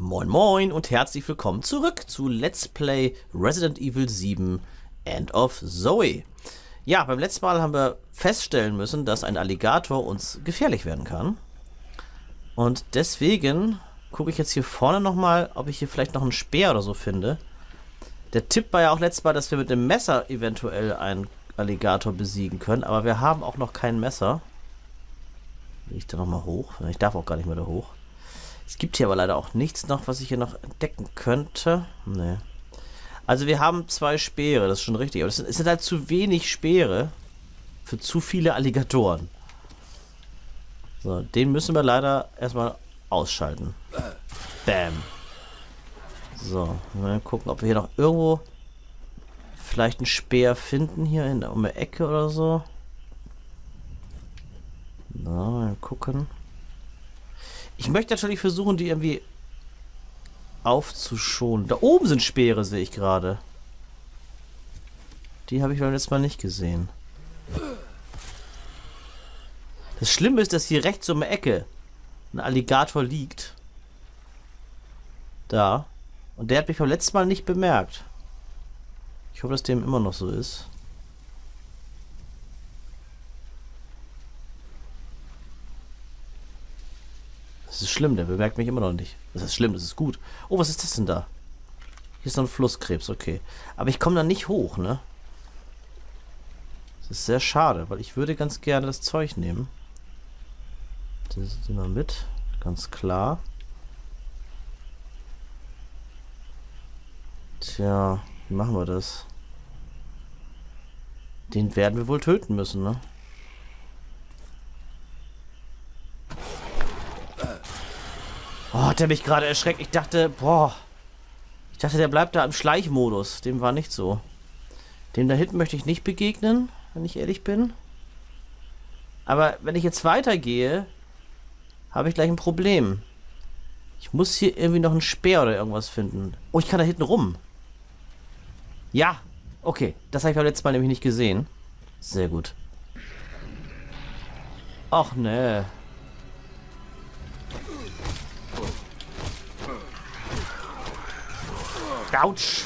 Moin Moin und herzlich willkommen zurück zu Let's Play Resident Evil 7 End of Zoe. Ja, beim letzten Mal haben wir feststellen müssen, dass ein Alligator uns gefährlich werden kann. Und deswegen gucke ich jetzt hier vorne nochmal, ob ich hier vielleicht noch einen Speer oder so finde. Der Tipp war ja auch letztes Mal, dass wir mit dem Messer eventuell einen Alligator besiegen können, aber wir haben auch noch kein Messer. Will ich da nochmal hoch? Ich darf auch gar nicht mehr da hoch. Es gibt hier aber leider auch nichts noch, was ich hier noch entdecken könnte. Nee. Also wir haben zwei Speere, das ist schon richtig. Aber es sind, sind halt zu wenig Speere für zu viele Alligatoren. So, den müssen wir leider erstmal ausschalten. Bam. So, mal gucken, ob wir hier noch irgendwo vielleicht einen Speer finden hier in der, Ecke oder so. Na, mal gucken. Ich möchte natürlich versuchen, die irgendwie aufzuschonen. Da oben sind Speere, sehe ich gerade. Die habe ich beim letzten Mal nicht gesehen. Das Schlimme ist, dass hier rechts um die Ecke ein Alligator liegt. Da. Und der hat mich beim letzten Mal nicht bemerkt. Ich hoffe, dass dem immer noch so ist. Das ist schlimm, der bemerkt mich immer noch nicht. Das ist schlimm, das ist gut. Oh, was ist das denn da? Hier ist noch ein Flusskrebs, okay. Aber ich komme da nicht hoch, ne? Das ist sehr schade, weil ich würde ganz gerne das Zeug nehmen. Das nehmen wir mit, ganz klar. Tja, wie machen wir das? Den werden wir wohl töten müssen, ne? Oh, hat der mich gerade erschreckt. Ich dachte, boah. Ich dachte, der bleibt da im Schleichmodus. Dem war nicht so. Dem da hinten möchte ich nicht begegnen, wenn ich ehrlich bin. Aber wenn ich jetzt weitergehe, habe ich gleich ein Problem. Ich muss hier irgendwie noch einen Speer oder irgendwas finden. Oh, ich kann da hinten rum. Ja, okay. Das habe ich beim letzten Mal nämlich nicht gesehen. Sehr gut. Ach, ne. Autsch.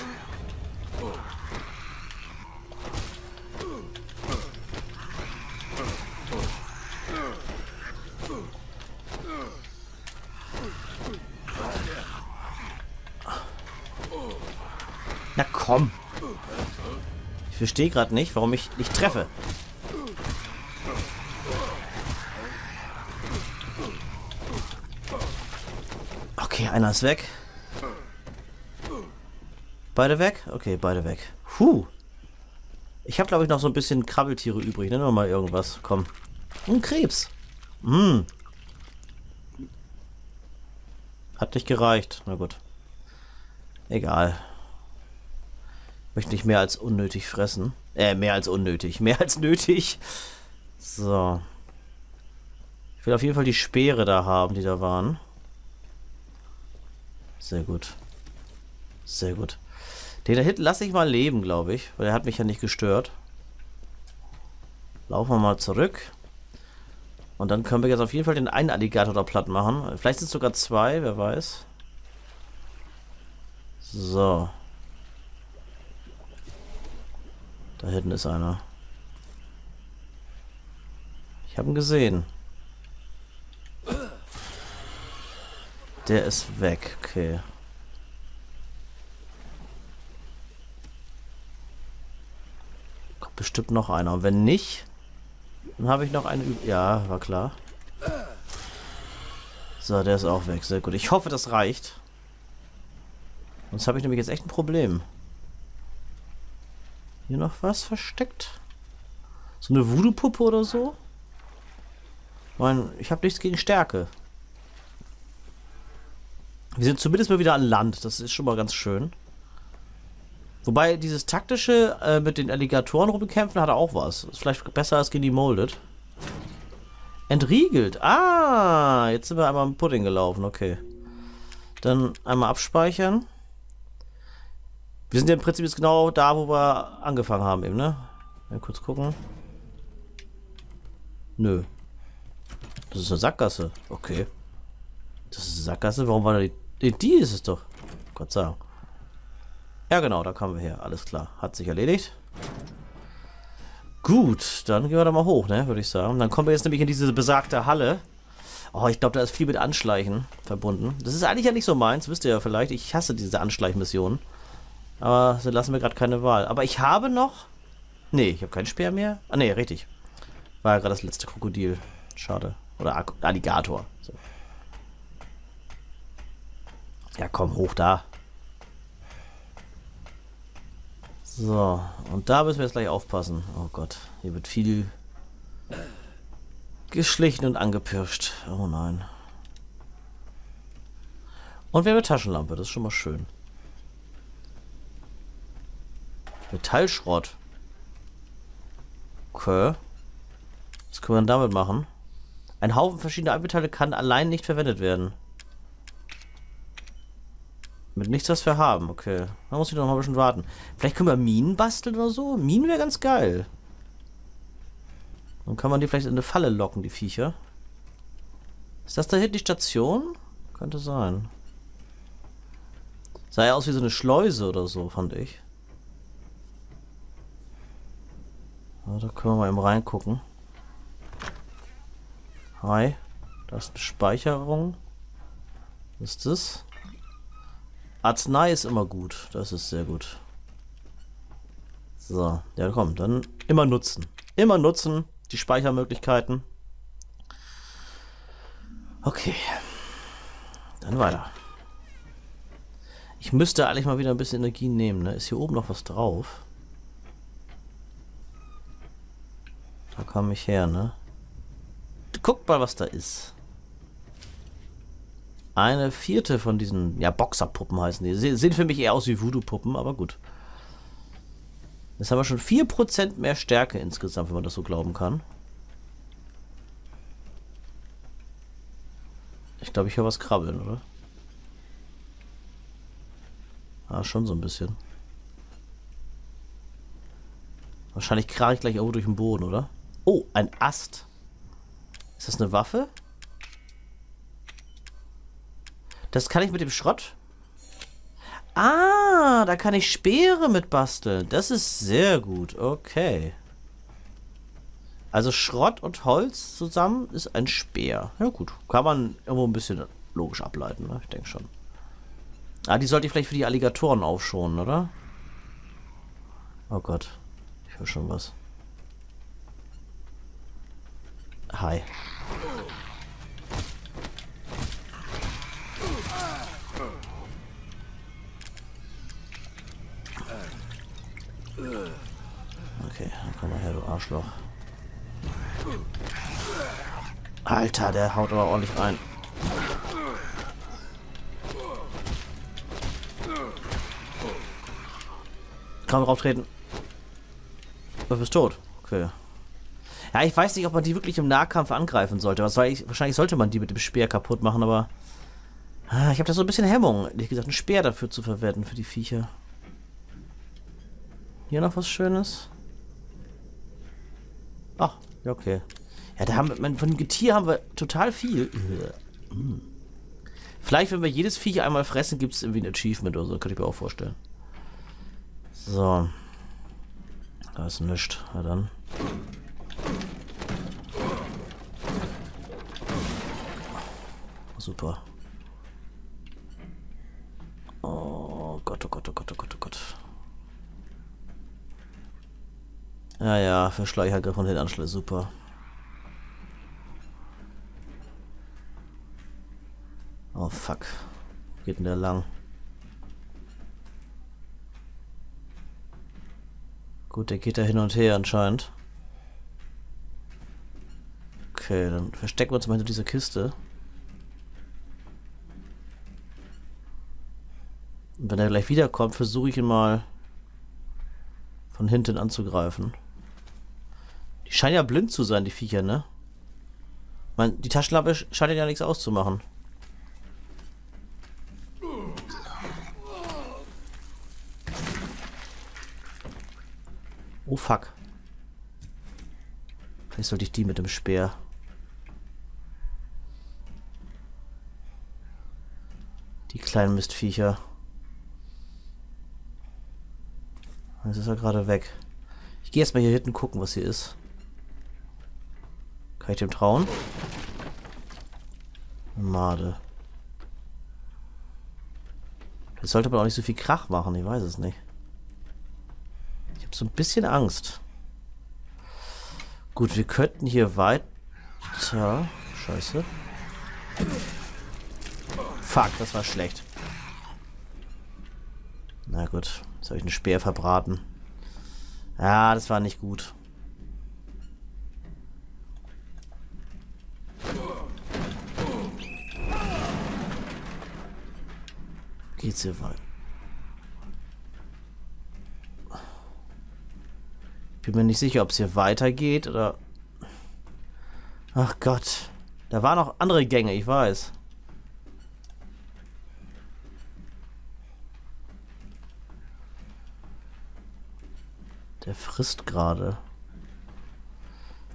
Na komm. Ich verstehe gerade nicht, warum ich nicht treffe. Okay, einer ist weg. Beide weg? Okay, beide weg. Puh. Ich habe, glaube ich, noch so ein bisschen Krabbeltiere übrig. Nennen wir mal irgendwas. Komm. Ein Krebs. Hm. Hat nicht gereicht. Na gut. Egal. Möchte nicht mehr als unnötig fressen. Äh, mehr als unnötig. Mehr als nötig. So. Ich will auf jeden Fall die Speere da haben, die da waren. Sehr gut. Sehr gut. Den da hinten lasse ich mal leben, glaube ich. Weil er hat mich ja nicht gestört. Laufen wir mal zurück. Und dann können wir jetzt auf jeden Fall den einen Alligator da platt machen. Vielleicht sind es sogar zwei, wer weiß. So. Da hinten ist einer. Ich habe ihn gesehen. Der ist weg, okay. Bestimmt noch einer. Und wenn nicht, dann habe ich noch einen... Ja, war klar. So, der ist auch weg. Sehr gut. Ich hoffe, das reicht. Sonst habe ich nämlich jetzt echt ein Problem. Hier noch was versteckt? So eine Voodoo-Puppe oder so? Mein, ich habe nichts gegen Stärke. Wir sind zumindest mal wieder an Land. Das ist schon mal ganz schön. Wobei dieses taktische äh, mit den Alligatoren rumkämpfen hat auch was. Ist vielleicht besser als gegen Molded. Entriegelt. Ah, jetzt sind wir einmal im Pudding gelaufen. Okay. Dann einmal abspeichern. Wir sind ja im Prinzip jetzt genau da, wo wir angefangen haben eben, ne? Mal kurz gucken. Nö. Das ist eine Sackgasse. Okay. Das ist eine Sackgasse. Warum war da. Die, die ist es doch. Gott sei Dank. Ja, genau, da kommen wir her. Alles klar. Hat sich erledigt. Gut, dann gehen wir da mal hoch, ne, würde ich sagen. Dann kommen wir jetzt nämlich in diese besagte Halle. Oh, ich glaube, da ist viel mit Anschleichen verbunden. Das ist eigentlich ja nicht so meins, wisst ihr ja vielleicht. Ich hasse diese Anschleichmissionen. Aber sie lassen mir gerade keine Wahl. Aber ich habe noch... Nee, ich habe keinen Speer mehr. Ah, nee, richtig. War ja gerade das letzte Krokodil. Schade. Oder Alligator. So. Ja, komm, hoch da. So, und da müssen wir jetzt gleich aufpassen. Oh Gott, hier wird viel geschlichen und angepirscht. Oh nein. Und wir haben eine Taschenlampe, das ist schon mal schön. Metallschrott. Okay. Was können wir damit machen? Ein Haufen verschiedener Altmetalle kann allein nicht verwendet werden. Mit nichts, was wir haben. Okay. Da muss ich noch mal ein bisschen warten. Vielleicht können wir Minen basteln oder so? Minen wäre ganz geil. Dann kann man die vielleicht in eine Falle locken, die Viecher. Ist das da hinten die Station? Könnte sein. Sah ja aus wie so eine Schleuse oder so, fand ich. Ja, da können wir mal eben reingucken. Hi. Da ist eine Speicherung. Was ist das? Arznei ist immer gut. Das ist sehr gut. So, ja komm, dann immer nutzen. Immer nutzen, die Speichermöglichkeiten. Okay. Dann weiter. Ich müsste eigentlich mal wieder ein bisschen Energie nehmen, ne? Ist hier oben noch was drauf? Da komme ich her, ne? Guckt mal, was da ist. Eine vierte von diesen, ja, Boxerpuppen heißen die. Sie sehen für mich eher aus wie Voodoo-Puppen, aber gut. Jetzt haben wir schon 4% mehr Stärke insgesamt, wenn man das so glauben kann. Ich glaube, ich höre was krabbeln, oder? Ah, schon so ein bisschen. Wahrscheinlich krach ich gleich irgendwo durch den Boden, oder? Oh, ein Ast. Ist das eine Waffe? Das kann ich mit dem Schrott. Ah, da kann ich Speere mit basteln. Das ist sehr gut. Okay. Also Schrott und Holz zusammen ist ein Speer. Ja gut, kann man irgendwo ein bisschen logisch ableiten, ne? Ich denke schon. Ah, die sollte ich vielleicht für die Alligatoren aufschonen, oder? Oh Gott. Ich höre schon was. Hi. Okay, dann komm mal her, du Arschloch. Alter, der haut aber ordentlich rein. Kaum drauf treten. Du bist tot. Okay. Ja, ich weiß nicht, ob man die wirklich im Nahkampf angreifen sollte. Was soll ich, wahrscheinlich sollte man die mit dem Speer kaputt machen, aber... Ah, ich habe da so ein bisschen Hemmung, ehrlich gesagt, einen Speer dafür zu verwenden, für die Viecher. Hier noch was Schönes? Ach, ja, okay. Ja, da haben wir, von dem Getier haben wir total viel. Hm. Vielleicht, wenn wir jedes Viech einmal fressen, gibt es irgendwie ein Achievement oder so. Könnte ich mir auch vorstellen. So. Da ist nichts. Na dann. Super. Oh Gott, oh Gott, oh Gott, oh Gott, oh Gott. Ja, ja, für Schleichergriff und Hintanschluss, super. Oh fuck. Wo geht denn der lang? Gut, der geht da hin und her anscheinend. Okay, dann verstecken wir uns mal hinter dieser Kiste. Und wenn er gleich wiederkommt, versuche ich ihn mal von hinten anzugreifen. Scheinen ja blind zu sein, die Viecher, ne? Man, die Taschenlampe scheint ja nichts auszumachen. Oh fuck. Vielleicht sollte ich die mit dem Speer. Die kleinen Mistviecher. Jetzt ist er gerade weg. Ich gehe erstmal hier hinten gucken, was hier ist. Kann ich dem trauen? Made. Das sollte aber auch nicht so viel Krach machen, ich weiß es nicht. Ich habe so ein bisschen Angst. Gut, wir könnten hier weiter... Scheiße. Fuck, das war schlecht. Na gut, jetzt habe ich einen Speer verbraten. Ja, das war nicht gut. Geht's hier weiter? Bin mir nicht sicher, ob es hier weitergeht oder... Ach Gott. Da waren noch andere Gänge, ich weiß. Der frisst gerade.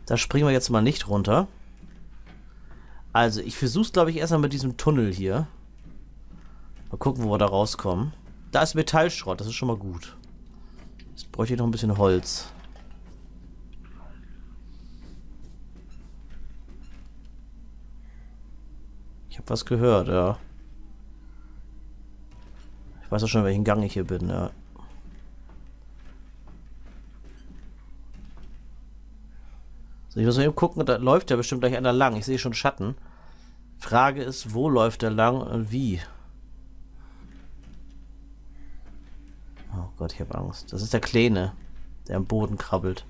Da springen wir jetzt mal nicht runter. Also, ich versuch's, glaube ich, erstmal mit diesem Tunnel hier. Mal gucken, wo wir da rauskommen. Da ist Metallschrott, das ist schon mal gut. Jetzt bräuchte ich noch ein bisschen Holz. Ich habe was gehört, ja. Ich weiß auch schon, welchen Gang ich hier bin, ja. So, ich muss mal eben gucken, da läuft ja bestimmt gleich einer lang. Ich sehe schon Schatten. Frage ist, wo läuft der lang und wie? Oh Gott, ich habe Angst. Das ist der Kleine, der am Boden krabbelt.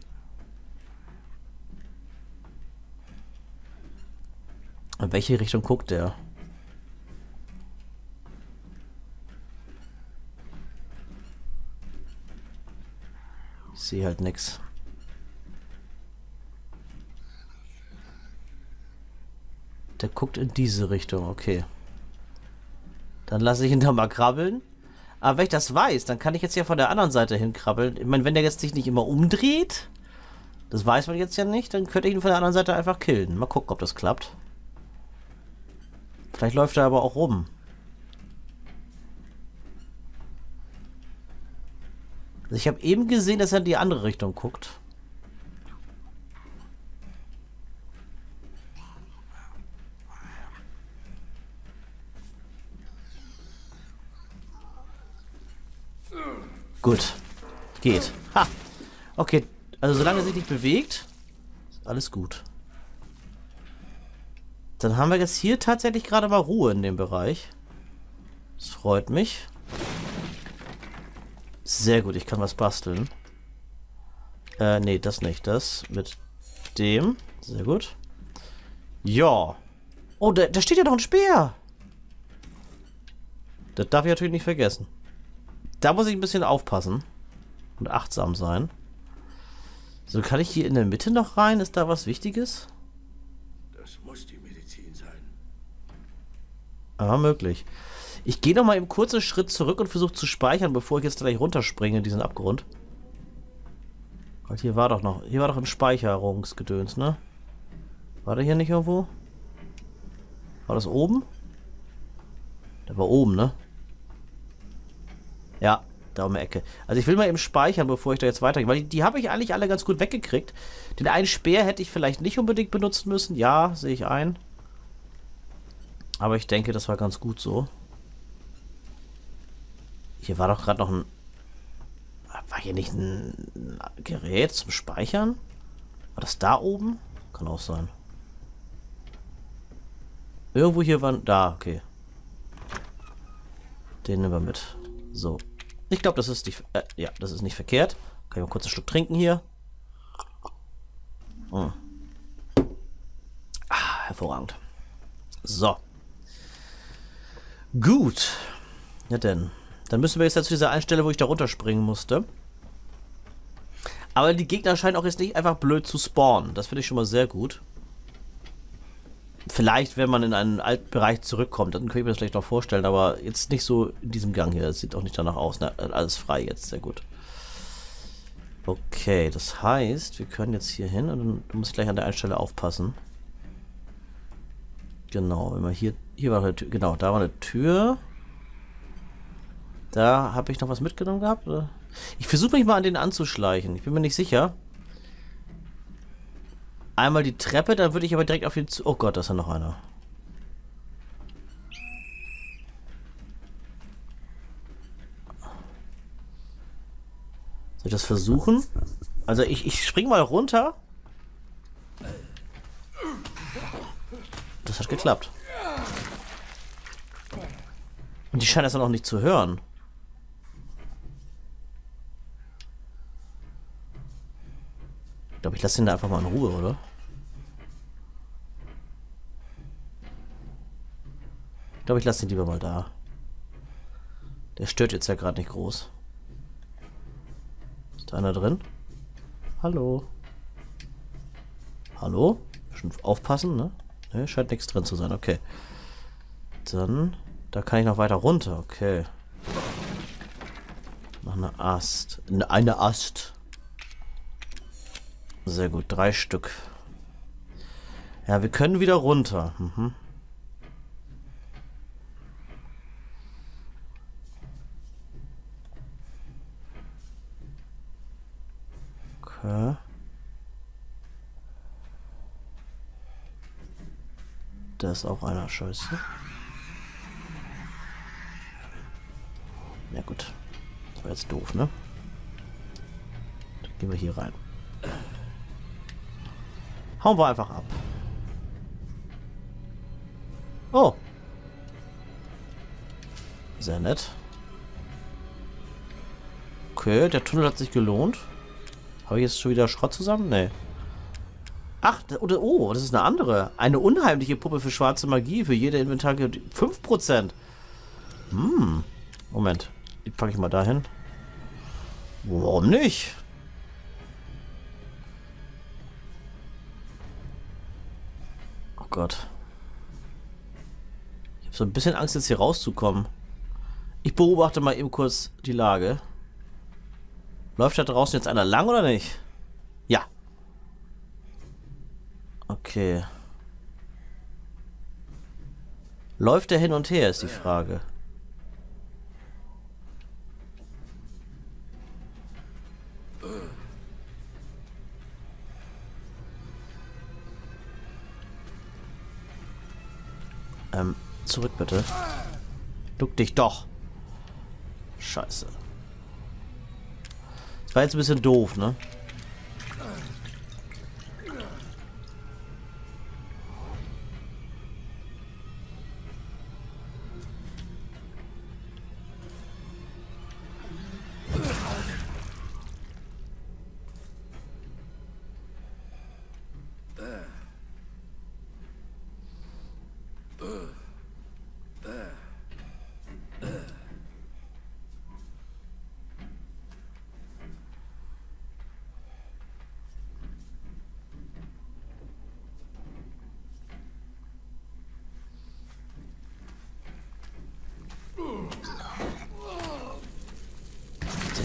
In welche Richtung guckt der? Ich sehe halt nichts. Der guckt in diese Richtung, okay. Dann lasse ich ihn da mal krabbeln. Aber wenn ich das weiß, dann kann ich jetzt ja von der anderen Seite hinkrabbeln. Ich meine, wenn der jetzt sich nicht immer umdreht, das weiß man jetzt ja nicht, dann könnte ich ihn von der anderen Seite einfach killen. Mal gucken, ob das klappt. Vielleicht läuft er aber auch rum. Also ich habe eben gesehen, dass er in die andere Richtung guckt. Gut. Geht. Ha. Okay. Also solange er sich nicht bewegt, ist alles gut. Dann haben wir jetzt hier tatsächlich gerade mal Ruhe in dem Bereich. Das freut mich. Sehr gut, ich kann was basteln. Äh, nee, das nicht. Das mit dem. Sehr gut. Ja. Oh, da, da steht ja noch ein Speer. Das darf ich natürlich nicht vergessen. Da muss ich ein bisschen aufpassen. Und achtsam sein. So, kann ich hier in der Mitte noch rein? Ist da was Wichtiges? Das muss die Medizin sein. Ah, möglich. Ich gehe noch mal im kurzen Schritt zurück und versuche zu speichern, bevor ich jetzt gleich runterspringe in diesen Abgrund. Weil hier war doch noch, hier war doch ein Speicherungsgedöns, ne? War der hier nicht irgendwo? War das oben? Der war oben, ne? Ja, da um die Ecke. Also ich will mal eben speichern, bevor ich da jetzt weitergehe. Weil die, die habe ich eigentlich alle ganz gut weggekriegt. Den einen Speer hätte ich vielleicht nicht unbedingt benutzen müssen. Ja, sehe ich ein. Aber ich denke, das war ganz gut so. Hier war doch gerade noch ein... War hier nicht ein Gerät zum Speichern? War das da oben? Kann auch sein. Irgendwo hier war... Da, okay. Den nehmen wir mit. So. Ich glaube, das ist nicht, äh, ja, das ist nicht verkehrt. Kann ich mal kurz einen Schluck trinken hier. Hm. Ah, hervorragend. So. Gut. Ja denn. Dann müssen wir jetzt zu dieser Einstelle, wo ich da runterspringen musste. Aber die Gegner scheinen auch jetzt nicht einfach blöd zu spawnen. Das finde ich schon mal sehr gut. Vielleicht, wenn man in einen alten Bereich zurückkommt, dann könnte ich mir das vielleicht noch vorstellen, aber jetzt nicht so in diesem Gang hier. Das sieht auch nicht danach aus. Na, alles frei jetzt, sehr gut. Okay, das heißt, wir können jetzt hier hin und du musst gleich an der einen Stelle aufpassen. Genau, wenn wir hier, hier war eine Tür, genau, da war eine Tür. Da habe ich noch was mitgenommen gehabt. Oder? Ich versuche mich mal an den anzuschleichen. Ich bin mir nicht sicher. Einmal die Treppe, dann würde ich aber direkt auf den zu... Oh Gott, da ist ja noch einer. Soll ich das versuchen? Also ich, ich spring mal runter. Das hat geklappt. Und die scheinen das dann auch nicht zu hören. Ich glaube, ich lasse ihn da einfach mal in Ruhe, oder? Glaube, ich lasse ihn lieber mal da. Der stört jetzt ja gerade nicht groß. Ist da einer drin? Hallo? Hallo? Schon aufpassen, ne? Ne, scheint nichts drin zu sein, okay. Dann, da kann ich noch weiter runter, okay. Noch eine Ast. Eine Ast. Sehr gut, drei Stück. Ja, wir können wieder runter. Mhm. Okay. Da ist auch einer scheiße. Ja gut. Das war jetzt doof, ne? Dann gehen wir hier rein. Hauen wir einfach ab. Oh. Sehr nett. Okay, der Tunnel hat sich gelohnt. Habe ich jetzt schon wieder Schrott zusammen? Nee. Ach, oder oh, das ist eine andere. Eine unheimliche Puppe für schwarze Magie. Für jede Inventar 5%. Hm. Moment. Die packe ich mal dahin. Warum nicht? Oh Gott. Ich habe so ein bisschen Angst, jetzt hier rauszukommen. Ich beobachte mal eben kurz die Lage. Läuft da draußen jetzt einer lang oder nicht? Ja. Okay. Läuft der hin und her, ist die Frage. Ähm, zurück bitte. Duck dich doch. Scheiße. Das war jetzt ein bisschen doof, ne?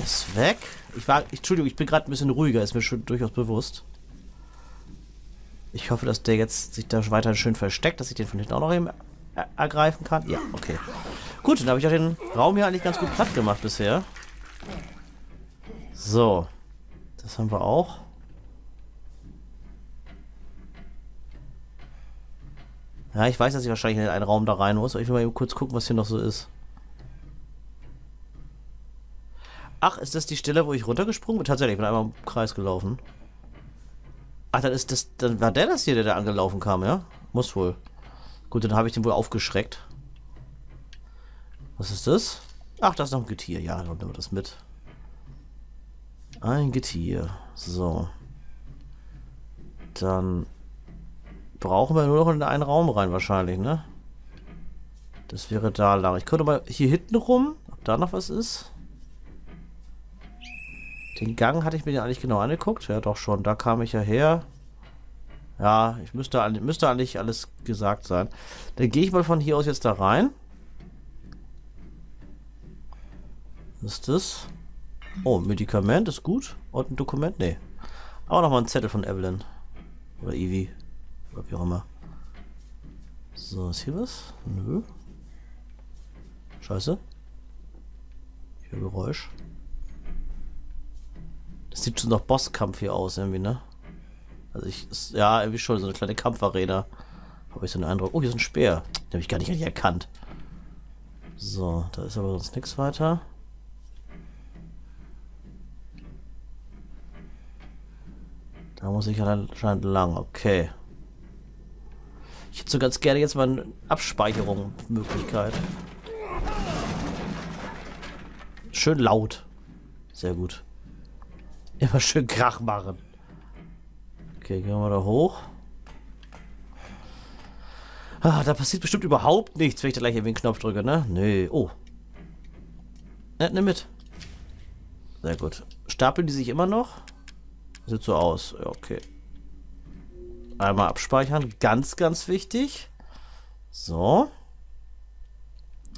Ist weg. Ich war, Entschuldigung, ich bin gerade ein bisschen ruhiger, ist mir schon durchaus bewusst. Ich hoffe, dass der jetzt sich da weiter schön versteckt, dass ich den von hinten auch noch eben er ergreifen kann. Ja, okay. Gut, dann habe ich auch den Raum hier eigentlich ganz gut platt gemacht bisher. So. Das haben wir auch. Ja, ich weiß, dass ich wahrscheinlich in einen Raum da rein muss, aber ich will mal eben kurz gucken, was hier noch so ist. Ach, ist das die Stelle, wo ich runtergesprungen bin? Tatsächlich, ich bin einmal im Kreis gelaufen. Ach, dann ist das, dann war der das hier, der da angelaufen kam, ja? Muss wohl. Gut, dann habe ich den wohl aufgeschreckt. Was ist das? Ach, das ist noch ein Getier. Ja, dann nehmen wir das mit. Ein Getier. So. Dann brauchen wir nur noch in einen Raum rein wahrscheinlich, ne? Das wäre da lang. Ich könnte mal hier hinten rum, ob da noch was ist. Den Gang hatte ich mir ja eigentlich genau angeguckt. Ja, doch schon. Da kam ich ja her. Ja, ich müsste, müsste eigentlich alles gesagt sein. Dann gehe ich mal von hier aus jetzt da rein. Was ist das? Oh, Medikament ist gut. Und ein Dokument? Nee. Aber nochmal ein Zettel von Evelyn. Oder Evie. Oder wie auch immer. So, ist hier was? Nö. Scheiße. Für Geräusch. Das sieht schon nach Bosskampf hier aus, irgendwie, ne? Also ich, ja, irgendwie schon so eine kleine Kampfarena. Habe ich so einen Eindruck. Oh, hier ist ein Speer. Den habe ich gar nicht richtig erkannt. So, da ist aber sonst nichts weiter. Da muss ich anscheinend lang. Okay. Ich hätte so ganz gerne jetzt mal eine Abspeicherung-Möglichkeit. Schön laut. Sehr gut. Immer schön Krach machen. Okay, gehen wir da hoch. Ah, da passiert bestimmt überhaupt nichts, wenn ich da gleich irgendwie einen Knopf drücke, ne? Nee. Oh. Ja, nimm mit. Sehr gut. Stapeln die sich immer noch? Sieht so aus. Ja, okay. Einmal abspeichern. Ganz, ganz wichtig. So.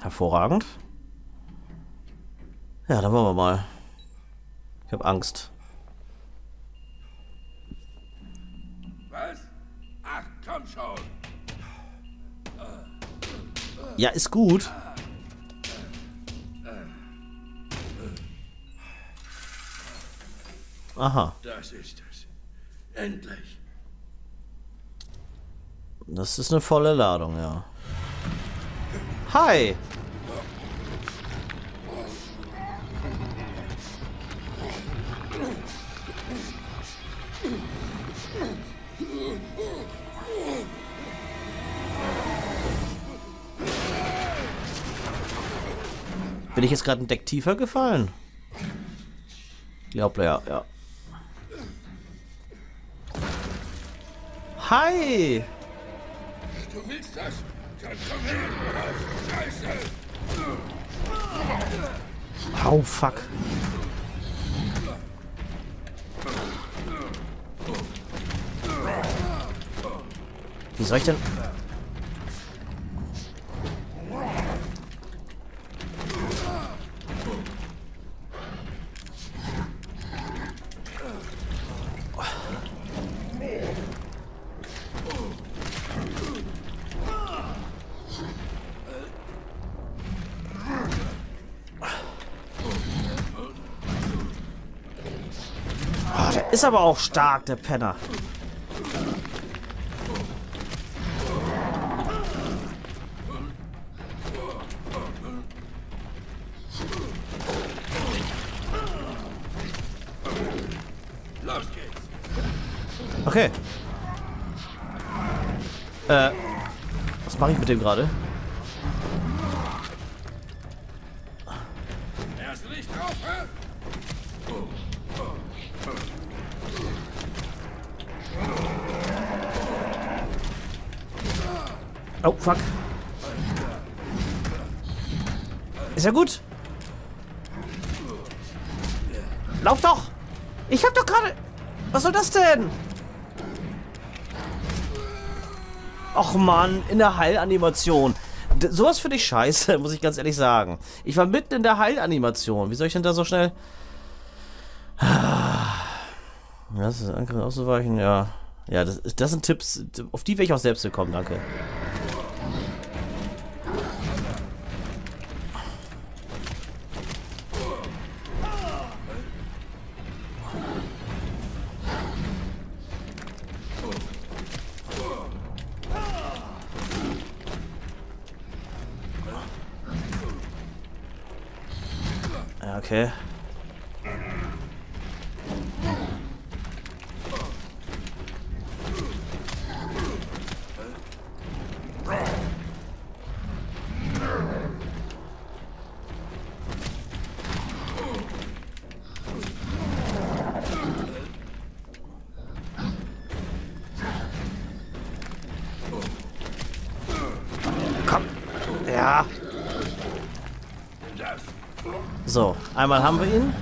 Hervorragend. Ja, dann wollen wir mal. Ich habe Angst. Ja, ist gut. Aha. Das ist es. Endlich. Das ist eine volle Ladung, ja. Hi! Bin ich jetzt gerade ein Deck tiefer gefallen? Glaubt ja, ja. Hi! Du willst das? Dann komm her. Scheiße. Oh, fuck. Wie soll ich denn... ist aber auch stark, der Penner. Okay. Äh, was mache ich mit dem gerade? Oh, fuck. Ist ja gut. Lauf doch! Ich hab doch gerade... Was soll das denn? Och man, in der Heilanimation. D sowas finde ich scheiße, muss ich ganz ehrlich sagen. Ich war mitten in der Heilanimation. Wie soll ich denn da so schnell... Das ist Angriff auszuweichen, ja. Ja, das, das sind Tipps, auf die wäre ich auch selbst gekommen, danke. Okay. Einmal haben wir ihn.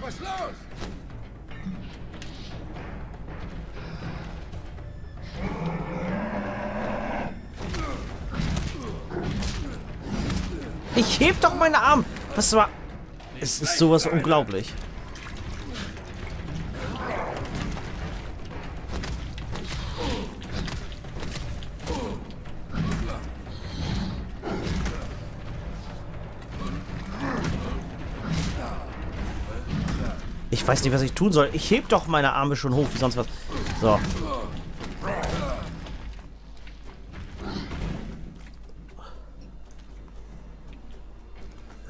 Was los? Ich heb doch meine Arme. Was war... Es ist sowas unglaublich. Ich weiß nicht, was ich tun soll. Ich heb doch meine Arme schon hoch, wie sonst was. So.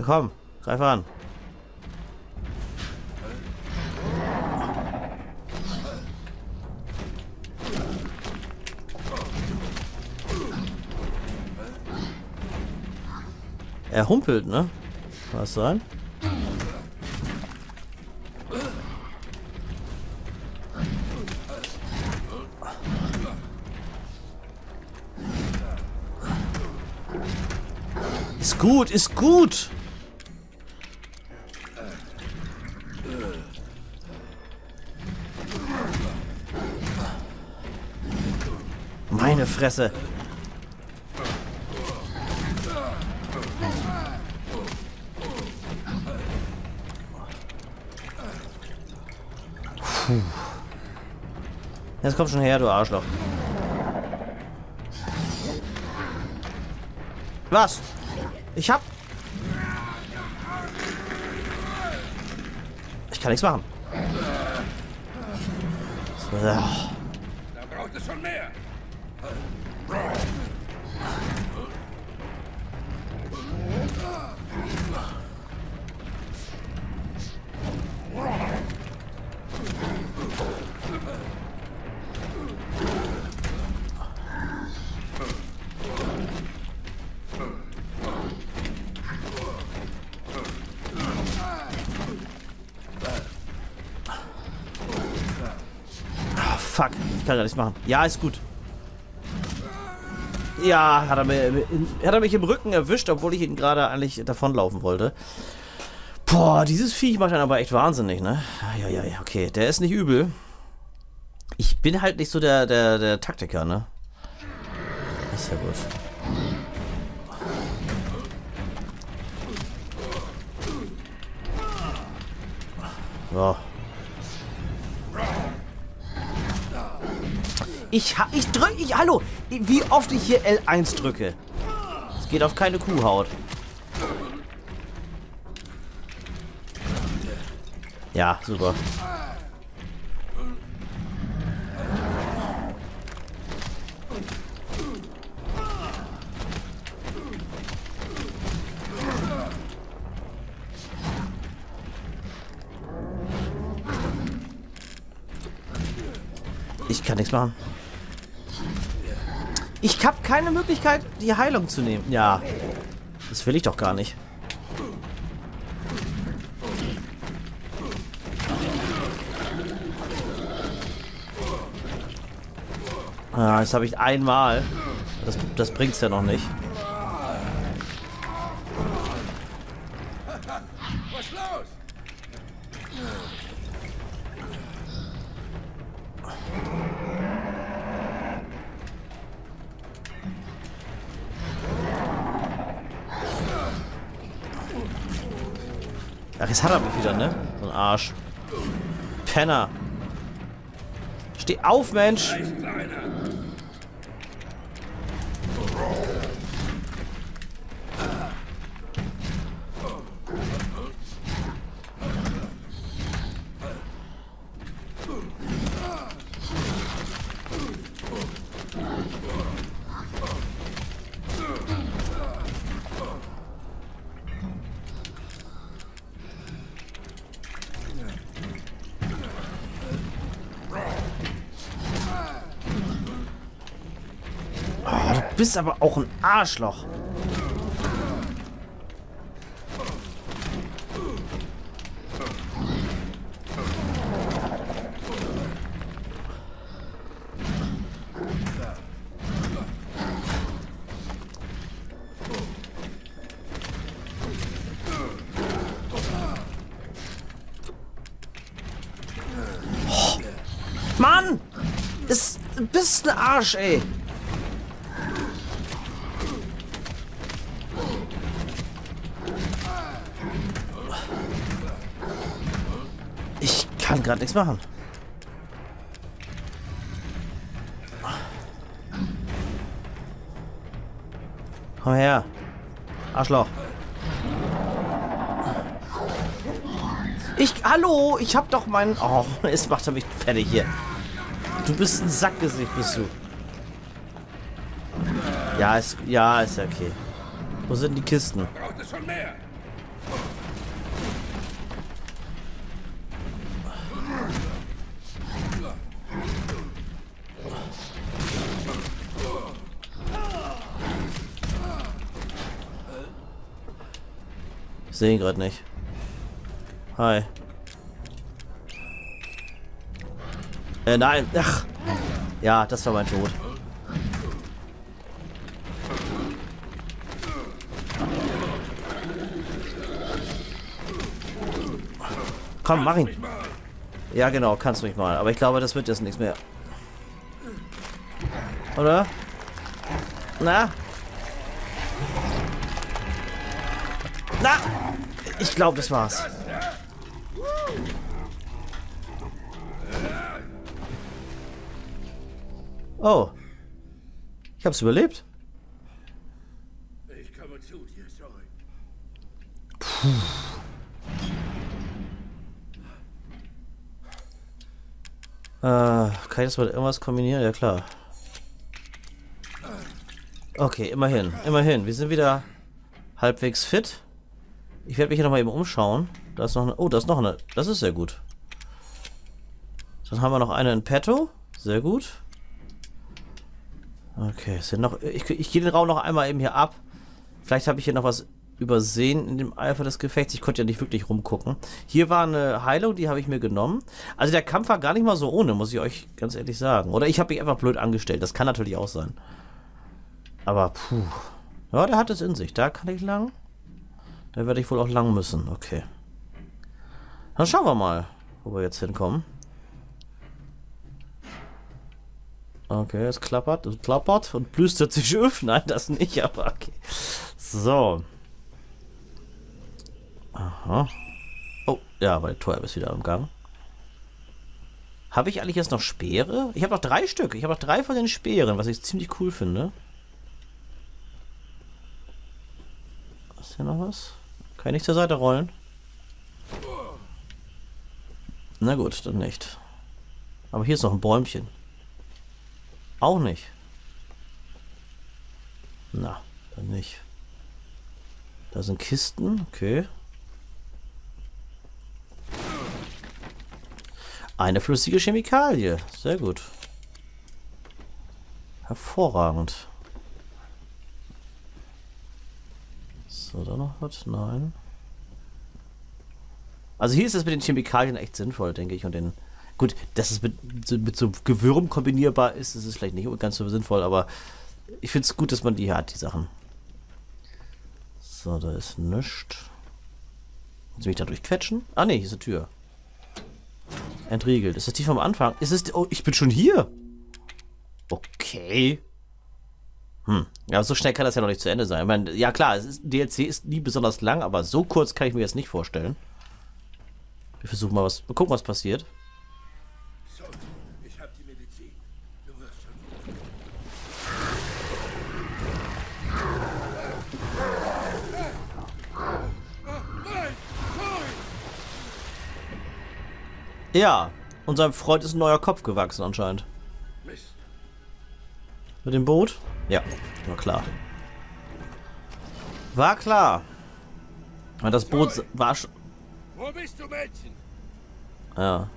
Komm, greif an. Er humpelt, ne? Was sein? Gut, ist gut. Meine Fresse. Puh. Jetzt komm schon her, du Arschloch. Was? Ich hab... Ich kann nichts machen. So. Kann gar nichts machen. Ja, ist gut. Ja, hat er, mir, hat er mich im Rücken erwischt, obwohl ich ihn gerade eigentlich davonlaufen wollte. Boah, dieses Viech macht dann aber echt wahnsinnig, ne? Ja, ja, ja, okay. Der ist nicht übel. Ich bin halt nicht so der, der, der Taktiker, ne? Ist ja gut. So. Ich, ha- ich drücke, ich, hallo, wie oft ich hier L1 drücke. Es geht auf keine Kuhhaut. Ja, super. Ich kann nichts machen. Ich habe keine Möglichkeit, die Heilung zu nehmen. Ja, das will ich doch gar nicht. Ah, das habe ich einmal. Das, das bringt's ja noch nicht. Jetzt hat er mich wieder, ne? So ein Arsch. Penner. Steh auf, Mensch! Bist aber auch ein Arschloch. Oh, Mann! Das, bist ein Arsch, ey. Gerade nichts machen. Komm her. Arschloch. Ich, hallo, ich hab doch meinen... Oh, jetzt macht er mich fertig hier. Du bist ein Sackgesicht, bist du. Ja, ist, ja, ist ja okay. Wo sind die Kisten? Sehe ihn gerade nicht. Hi. Äh, nein. Ach. Ja, das war mein Tod. Komm, mach ihn. Ja, genau, kannst du mich mal. Aber ich glaube, das wird jetzt nichts mehr. Oder? Na? Na! Ich glaube, das war's. Oh. Ich hab's überlebt. Ich komme zu dir, Zoe. Äh, kann ich das mit irgendwas kombinieren? Ja, klar. Okay, immerhin. Immerhin. Wir sind wieder halbwegs fit. Ich werde mich hier nochmal eben umschauen. Da ist noch eine... Oh, da ist noch eine... Das ist sehr gut. Dann haben wir noch eine in petto. Sehr gut. Okay, sind noch... Ich, ich gehe den Raum noch einmal eben hier ab. Vielleicht habe ich hier noch was übersehen in dem Eifer des Gefechts. Ich konnte ja nicht wirklich rumgucken. Hier war eine Heilung, die habe ich mir genommen. Also der Kampf war gar nicht mal so ohne, muss ich euch ganz ehrlich sagen. Oder ich habe mich einfach blöd angestellt. Das kann natürlich auch sein. Aber puh. Ja, der hat es in sich. Da kann ich lang. Da werde ich wohl auch lang müssen. Okay. Dann schauen wir mal, wo wir jetzt hinkommen. Okay, es klappert, es klappert und plüstert sich auf. Nein, das nicht, aber okay. So. Aha. Oh, ja, weil Tor ist wieder im Gang. Habe ich eigentlich jetzt noch Speere? Ich habe noch drei Stück. Ich habe noch drei von den Speeren, was ich ziemlich cool finde. Ist hier noch was? Kann ich zur Seite rollen? Na gut, dann nicht. Aber hier ist noch ein Bäumchen. Auch nicht. Na, dann nicht. Da sind Kisten, okay. Eine flüssige Chemikalie. Sehr gut. Hervorragend. So, da noch was? Nein. Also hier ist es mit den Chemikalien echt sinnvoll, denke ich. Und den. Gut, dass es mit, mit so Gewürm kombinierbar ist, ist es vielleicht nicht ganz so sinnvoll, aber ich finde es gut, dass man die hier hat, die Sachen. So, da ist nichts. Muss ich mich da durchquetschen? Ah ne, hier ist eine Tür. Entriegelt. Ist das die vom Anfang? Ist es. Oh, ich bin schon hier. Okay. Hm. Ja, so schnell kann das ja noch nicht zu Ende sein. Ich meine, ja klar, ist, DLC ist nie besonders lang, aber so kurz kann ich mir jetzt nicht vorstellen. Wir versuchen mal was. Wir gucken, was passiert. Ja, unserem Freund ist ein neuer Kopf gewachsen anscheinend. Mit dem Boot? Ja, war klar. War klar. Und das Boot war schon. Wo bist du, Mädchen? Ja.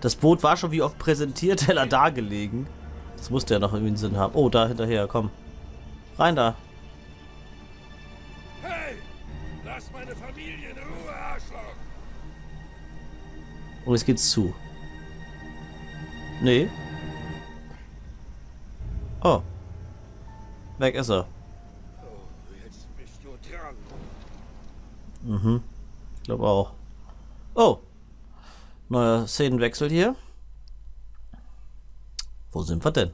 Das Boot war schon wie oft präsentiert, Teller dargelegen. Das musste ja noch irgendwie einen Sinn haben. Oh, da hinterher, komm. Rein da. Hey! Lass meine Familie in Ruhe, Arschloch! Und jetzt geht's zu. Nee. Oh. Weg ist er. Mhm. Ich glaube auch. Oh. Neuer Szenenwechsel hier. Wo sind wir denn?